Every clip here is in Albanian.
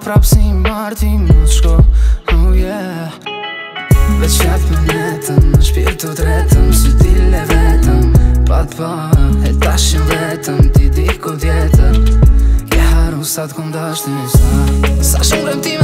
prapë si marti më të shko Oh yeah Dhe fjatë jatë me netën Në shpirë të dretëm Së dille vetëm Pat pa E tashin vetëm Ti di këtë vjetër Ke haru sa të këndasht një sa Sa shumë rëm ti me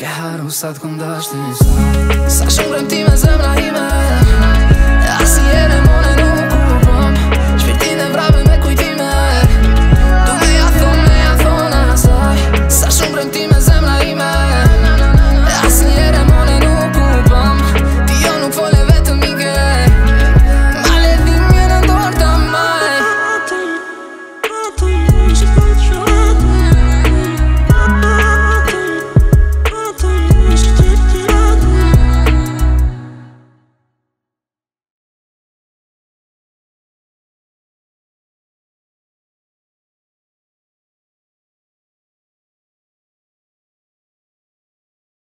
Que harru sa të këndasht të një sa Sa shumë rëmtime zemra i